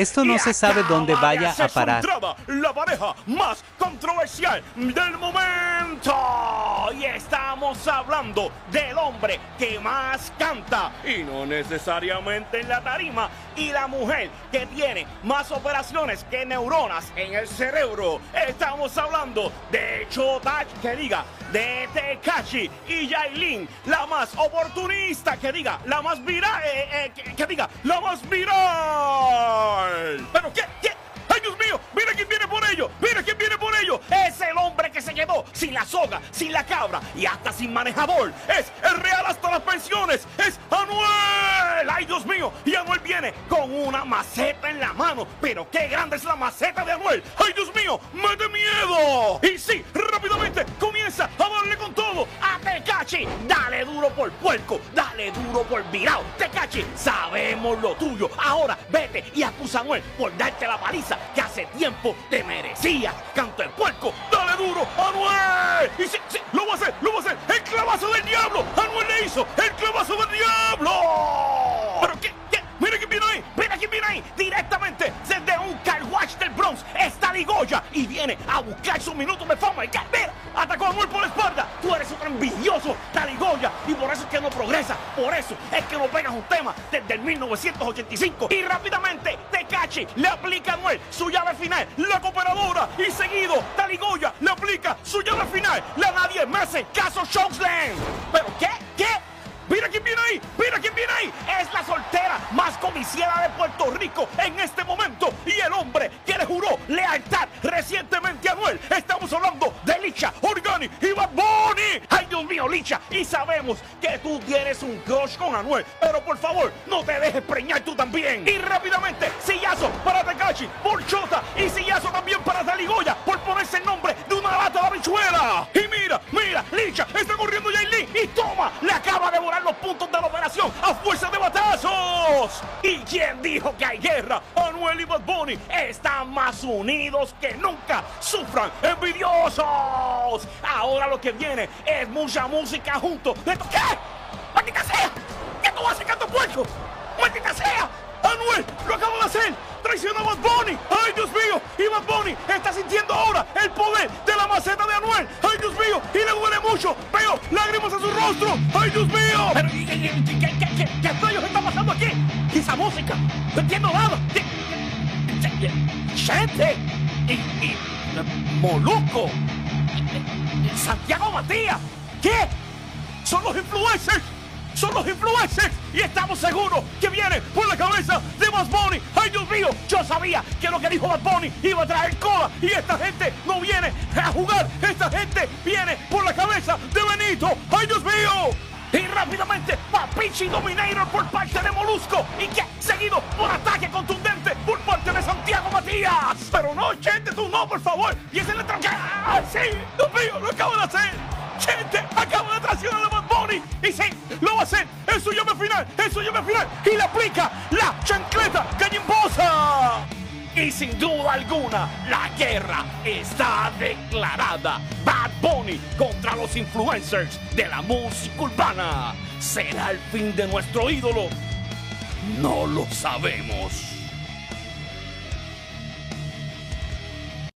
Esto no se sabe dónde vaya a parar. la pareja más controversial del momento. Y estamos hablando del hombre que más canta y no necesariamente en la tarima y la mujer que tiene más operaciones que neuronas en el cerebro. Estamos hablando de Chotach, que diga, de Tekashi y Yailin, la más oportunista, que diga, la más viral, eh, eh, que, que diga, la más viral. Sin la soga, sin la cabra y hasta sin manejador. Es el real hasta las pensiones. Es Anuel. ¡Ay, Dios mío! Y Anuel viene con una maceta en la mano. Pero qué grande es la maceta de Anuel. ¡Ay, Dios mío! ¡Me da miedo! Y sí, rápidamente comienza a darle con todo a Tecachi. Dale duro por puerco. Dale duro por virado. Tecachi, sabemos lo tuyo. Ahora vete y acusa a Anuel por darte la paliza que hace tiempo te merecía. Canto el puerco. El clavazo del diablo. ¿Pero qué? ¿Qué? Mira quién viene ahí, mira quién viene ahí, directamente desde un car wash del Bronx, está Ligoya y viene a buscar sus minutos de fama. Y que, mira, atacó a Anuel por la espalda. Tú eres otro envidioso, Taligoya, y por eso es que no progresa. Por eso es que no pegas un tema desde el 1985. Y rápidamente, Tecachi le aplica a Anuel su llave final, la cooperadora. Y seguido, Taligoya le aplica su llave final, la nadie me hace caso Chokeslam. ¿Pero qué? Mira quién viene ahí. Es la soltera más codiciada de Puerto Rico en este momento. Y el hombre que le juró lealtad recientemente a Anuel. Estamos hablando de Licha, Organi y Bad Bunny. Ay, Dios mío, Licha. Y sabemos que tú tienes un crush con Anuel. Pero por favor, no te dejes preñar tú también. Y rápidamente, sillazo para Takashi por Chota. Y sillazo también para Taligoya por ponerse el nombre de una lata de habichuela. Y mira, mira, Licha está corriendo Yailin. Y toma, volar los a fuerza de batazos. ¿Y quién dijo que hay guerra? Anuel y Bad Bunny están más unidos que nunca. ¡Sufran, envidiosos! Ahora lo que viene es mucha música junto. ¿Esto qué? ¡Maldita sea! ¿Qué tú haces, canto puerco? ¡Maldita sea! ¡Anuel lo acaba de hacer! ¡Traicionó a Bad Bunny! ¡Ay, Dios mío! Y Bad Bunny está sintiendo ahora el poder de la maceta de Anuel. ¡Ay, Dios mío! Y le duele mucho. Veo lágrimas en su rostro. ¡Ay, Dios mío! Pero, ¿qué, qué, qué, qué, está pasando aquí? ¿Y esa música? No entiendo nada. Gente y, Moluco Santiago Matías. ¿Qué? Son los influencers. Son los influencers y estamos seguros que viene por la cabeza Yo sabía que lo que dijo Bad Bunny iba a traer cola y esta gente no viene a jugar. Esta gente viene por la cabeza de Benito. ¡Ay, Dios mío! Y rápidamente, Papichi Dominator por parte de Molusco. Y que seguido por ataque contundente por parte de Santiago Matías. Pero no, gente, tú no, por favor. Y ese tranque. ¡Ah, sí! Dios mío, lo acabo de hacer. Gente, acaba de traicionar a Bad Bunny. Y sí, lo va a hacer en su llave final, en su llave final. Y le aplica la chancleta. Y sin duda alguna, la guerra está declarada. Bad Bunny contra los influencers de la música urbana. ¿Será el fin de nuestro ídolo? No lo sabemos.